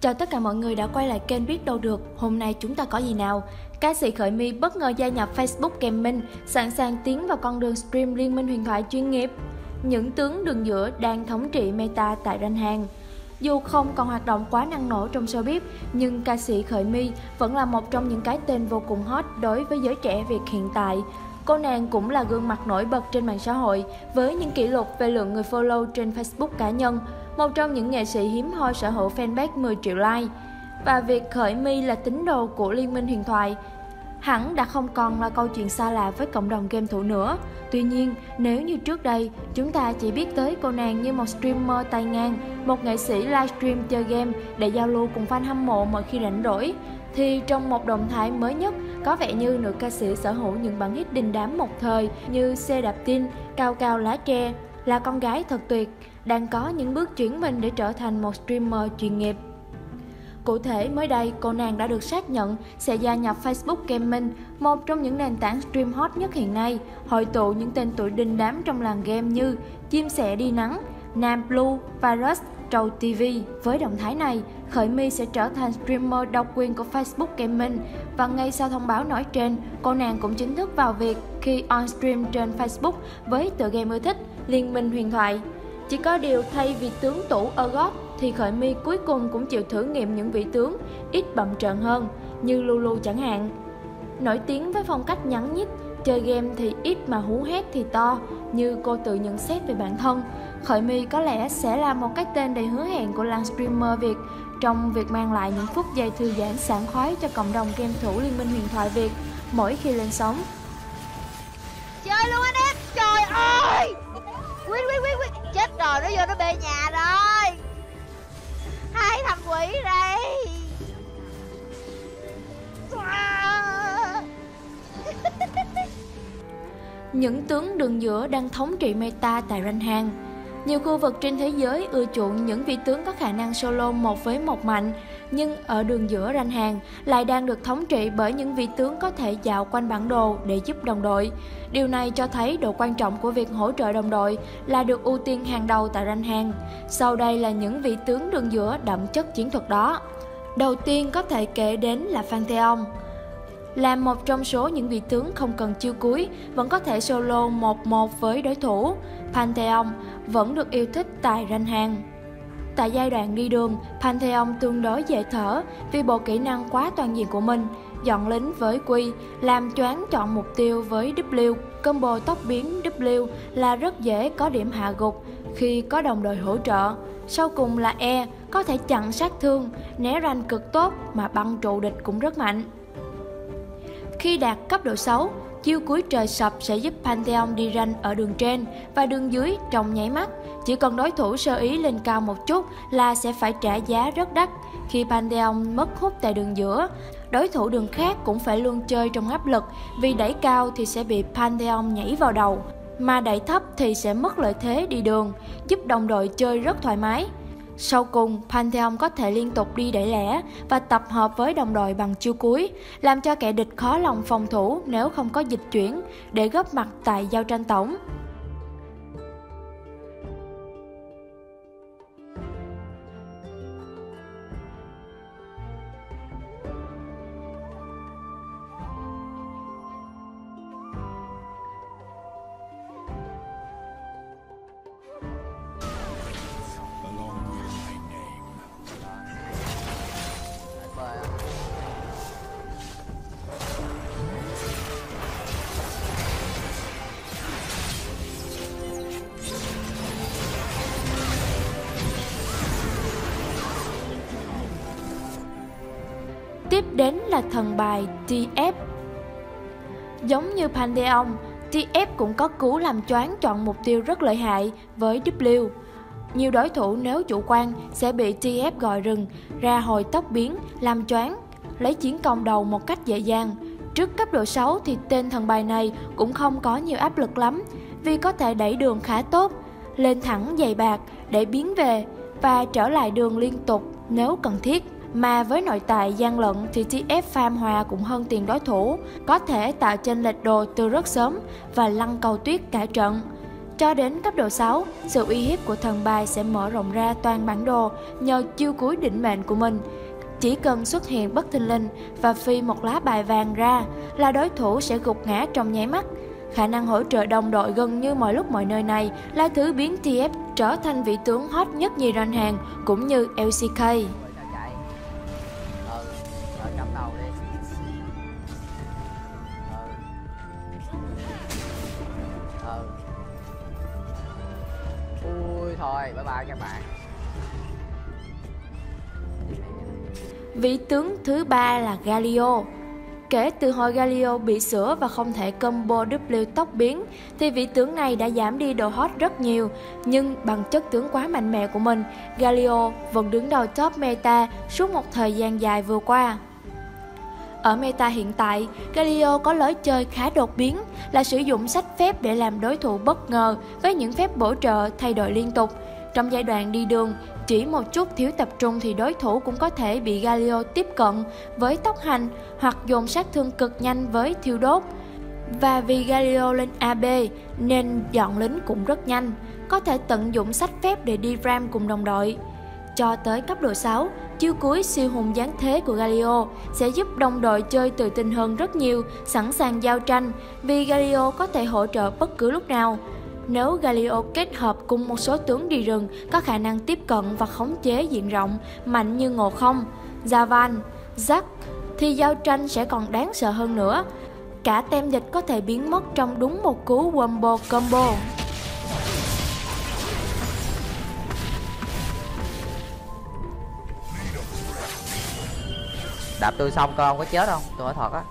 Chào tất cả mọi người đã quay lại kênh Biết Đâu Được Hôm nay chúng ta có gì nào? Ca sĩ Khởi My bất ngờ gia nhập Facebook Gaming Sẵn sàng tiến vào con đường stream liên minh huyền thoại chuyên nghiệp Những tướng đường giữa đang thống trị meta tại ranh hàng dù không còn hoạt động quá năng nổ trong showbiz, nhưng ca sĩ Khởi My vẫn là một trong những cái tên vô cùng hot đối với giới trẻ Việt hiện tại. Cô nàng cũng là gương mặt nổi bật trên mạng xã hội với những kỷ lục về lượng người follow trên Facebook cá nhân, một trong những nghệ sĩ hiếm hoi sở hữu fanpage 10 triệu like. Và việc Khởi My là tín đồ của Liên minh huyền thoại hẳn đã không còn là câu chuyện xa lạ với cộng đồng game thủ nữa. Tuy nhiên, nếu như trước đây chúng ta chỉ biết tới cô nàng như một streamer tay ngang, một nghệ sĩ livestream chơi game để giao lưu cùng fan hâm mộ mỗi khi rảnh rỗi, thì trong một động thái mới nhất có vẻ như nữ ca sĩ sở hữu những bản hit đình đám một thời như xe đạp tin, cao cao lá tre, là con gái thật tuyệt, đang có những bước chuyển mình để trở thành một streamer chuyên nghiệp. Cụ thể, mới đây, cô nàng đã được xác nhận sẽ gia nhập Facebook Gaming, một trong những nền tảng stream hot nhất hiện nay, hội tụ những tên tuổi đình đám trong làng game như Chim sẻ đi nắng, Nam Blue, Virus, trâu TV. Với động thái này, Khởi My sẽ trở thành streamer độc quyền của Facebook Gaming và ngay sau thông báo nói trên, cô nàng cũng chính thức vào việc khi on stream trên Facebook với tựa game ưa thích Liên minh huyền thoại. Chỉ có điều thay vì tướng tủ Urgot thì Khởi My cuối cùng cũng chịu thử nghiệm những vị tướng ít bậm trợn hơn như Lulu chẳng hạn. Nổi tiếng với phong cách nhắn nhít, chơi game thì ít mà hú hét thì to như cô tự nhận xét về bản thân. Khởi My có lẽ sẽ là một cái tên đầy hứa hẹn của làng streamer Việt trong việc mang lại những phút giây thư giãn sảng khoái cho cộng đồng game thủ Liên minh huyền thoại Việt mỗi khi lên sóng. Chơi luôn anh em, trời ơi! Quyết quyết quyết quyết Chết rồi, nó vô nó bê nhà rồi. Hai thằng quỷ đây. Những tướng đường giữa đang thống trị meta tại ranh hàng nhiều khu vực trên thế giới ưa chuộng những vị tướng có khả năng solo một với một mạnh, nhưng ở đường giữa ranh hàng lại đang được thống trị bởi những vị tướng có thể dạo quanh bản đồ để giúp đồng đội. Điều này cho thấy độ quan trọng của việc hỗ trợ đồng đội là được ưu tiên hàng đầu tại ranh hàng. Sau đây là những vị tướng đường giữa đậm chất chiến thuật đó. Đầu tiên có thể kể đến là Pantheon là một trong số những vị tướng không cần chiêu cuối, vẫn có thể solo 1-1 với đối thủ. Pantheon vẫn được yêu thích tại ranh hàng. Tại giai đoạn đi đường, Pantheon tương đối dễ thở vì bộ kỹ năng quá toàn diện của mình. Dọn lính với Q, làm choáng chọn mục tiêu với W, combo tốc biến W là rất dễ có điểm hạ gục khi có đồng đội hỗ trợ. Sau cùng là E, có thể chặn sát thương, né ranh cực tốt mà băng trụ địch cũng rất mạnh. Khi đạt cấp độ 6, chiêu cuối trời sập sẽ giúp Pantheon đi ranh ở đường trên và đường dưới trong nháy mắt. Chỉ cần đối thủ sơ ý lên cao một chút là sẽ phải trả giá rất đắt. Khi Pantheon mất hút tại đường giữa, đối thủ đường khác cũng phải luôn chơi trong áp lực vì đẩy cao thì sẽ bị Pantheon nhảy vào đầu, mà đẩy thấp thì sẽ mất lợi thế đi đường, giúp đồng đội chơi rất thoải mái. Sau cùng, Pantheon có thể liên tục đi để lẻ và tập hợp với đồng đội bằng chiêu cuối, làm cho kẻ địch khó lòng phòng thủ nếu không có dịch chuyển để góp mặt tại giao tranh tổng. Đến là thần bài TF. Giống như Pantheon, TF cũng có cú làm choáng chọn mục tiêu rất lợi hại với W. Nhiều đối thủ nếu chủ quan sẽ bị TF gọi rừng, ra hồi tốc biến, làm choáng, lấy chiến công đầu một cách dễ dàng. Trước cấp độ 6 thì tên thần bài này cũng không có nhiều áp lực lắm vì có thể đẩy đường khá tốt, lên thẳng dày bạc để biến về và trở lại đường liên tục nếu cần thiết. Mà với nội tại gian lận thì TF Phạm hòa cũng hơn tiền đối thủ, có thể tạo trên lệch đồ từ rất sớm và lăn cầu tuyết cả trận. Cho đến cấp độ 6, sự uy hiếp của thần bài sẽ mở rộng ra toàn bản đồ nhờ chiêu cuối định mệnh của mình. Chỉ cần xuất hiện bất thình linh và phi một lá bài vàng ra là đối thủ sẽ gục ngã trong nháy mắt. Khả năng hỗ trợ đồng đội gần như mọi lúc mọi nơi này là thứ biến TF trở thành vị tướng hot nhất nhì ranh hàng cũng như LCK. Ờ. Ờ. ui thôi bye bye các bạn Vị tướng thứ ba là Galio. Kể từ hồi Galio bị sửa và không thể combo W tốc biến, thì vị tướng này đã giảm đi độ hot rất nhiều. Nhưng bằng chất tướng quá mạnh mẽ của mình, Galio vẫn đứng đầu top meta suốt một thời gian dài vừa qua. Ở meta hiện tại, Galio có lối chơi khá đột biến là sử dụng sách phép để làm đối thủ bất ngờ với những phép bổ trợ thay đổi liên tục. Trong giai đoạn đi đường, chỉ một chút thiếu tập trung thì đối thủ cũng có thể bị Galio tiếp cận với tốc hành hoặc dồn sát thương cực nhanh với thiêu đốt. Và vì Galio lên AB nên dọn lính cũng rất nhanh, có thể tận dụng sách phép để đi ram cùng đồng đội. Cho tới cấp độ 6, chiêu cuối siêu hùng giáng thế của Galio sẽ giúp đồng đội chơi tự tin hơn rất nhiều, sẵn sàng giao tranh vì Galio có thể hỗ trợ bất cứ lúc nào. Nếu Galio kết hợp cùng một số tướng đi rừng có khả năng tiếp cận và khống chế diện rộng, mạnh như Ngộ Không, Javan, Zack, thì giao tranh sẽ còn đáng sợ hơn nữa. Cả tem địch có thể biến mất trong đúng một cú wombo combo. Đạp tôi xong coi ông có chết không tôi hỏi thật á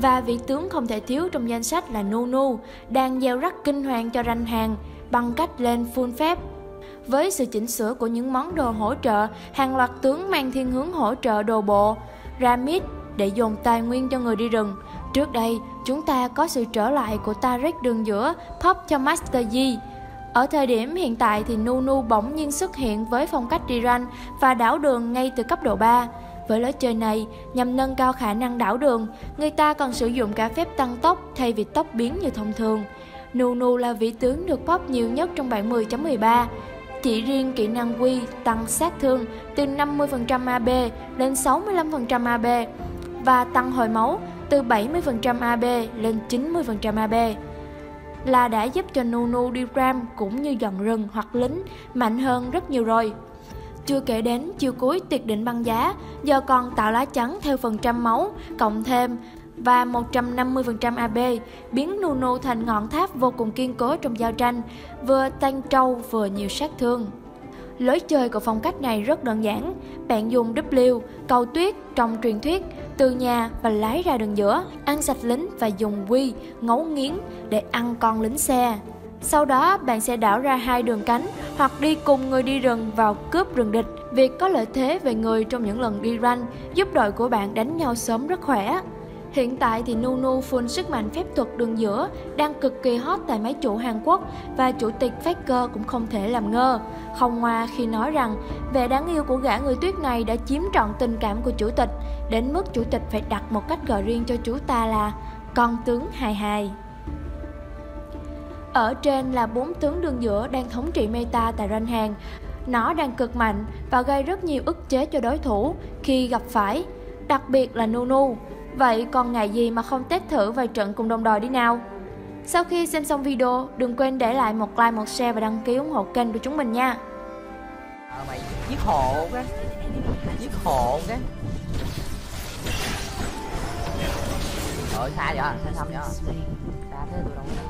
Và vị tướng không thể thiếu trong danh sách là Nunu, đang gieo rắc kinh hoàng cho ranh hàng bằng cách lên full phép. Với sự chỉnh sửa của những món đồ hỗ trợ, hàng loạt tướng mang thiên hướng hỗ trợ đồ bộ, Ramit để dồn tài nguyên cho người đi rừng. Trước đây, chúng ta có sự trở lại của Tarek đường giữa pop cho Master Yi. Ở thời điểm hiện tại thì Nunu bỗng nhiên xuất hiện với phong cách đi ranh và đảo đường ngay từ cấp độ 3. Với lối chơi này, nhằm nâng cao khả năng đảo đường, người ta còn sử dụng cả phép tăng tốc thay vì tốc biến như thông thường. Nunu là vị tướng được pop nhiều nhất trong bản 10.13. Chỉ riêng kỹ năng Q tăng sát thương từ 50% AB lên 65% AB và tăng hồi máu từ 70% AB lên 90% AB là đã giúp cho Nunu đi ram cũng như dần rừng hoặc lính mạnh hơn rất nhiều rồi. Chưa kể đến chiều cuối tuyệt định băng giá, giờ còn tạo lá chắn theo phần trăm máu, cộng thêm và 150% AB, biến Nunu thành ngọn tháp vô cùng kiên cố trong giao tranh, vừa tăng trâu vừa nhiều sát thương. Lối chơi của phong cách này rất đơn giản, bạn dùng W, cầu tuyết trong truyền thuyết, từ nhà và lái ra đường giữa, ăn sạch lính và dùng quy, ngấu nghiến để ăn con lính xe. Sau đó bạn sẽ đảo ra hai đường cánh hoặc đi cùng người đi rừng vào cướp rừng địch. Việc có lợi thế về người trong những lần đi ranh giúp đội của bạn đánh nhau sớm rất khỏe. Hiện tại thì Nunu full sức mạnh phép thuật đường giữa đang cực kỳ hot tại máy chủ Hàn Quốc và chủ tịch Faker cũng không thể làm ngơ. Không ngoa khi nói rằng vẻ đáng yêu của gã người tuyết này đã chiếm trọn tình cảm của chủ tịch, đến mức chủ tịch phải đặt một cách gọi riêng cho chú ta là con tướng hài hài. Ở trên là bốn tướng đường giữa đang thống trị meta tại ranh hàng. Nó đang cực mạnh và gây rất nhiều ức chế cho đối thủ khi gặp phải, đặc biệt là Nunu. Vậy còn ngày gì mà không test thử vài trận cùng đồng đội đi nào? Sau khi xem xong video, đừng quên để lại một like, một share và đăng ký ủng hộ kênh của chúng mình nha. À, mày giết hộ cái Giết hộ cái Trời xa vậy, xa xăm vậy Xa thế tôi đâu chết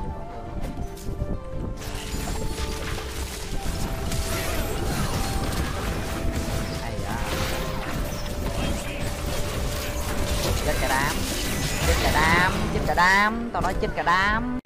đám tao nói chết cả đám.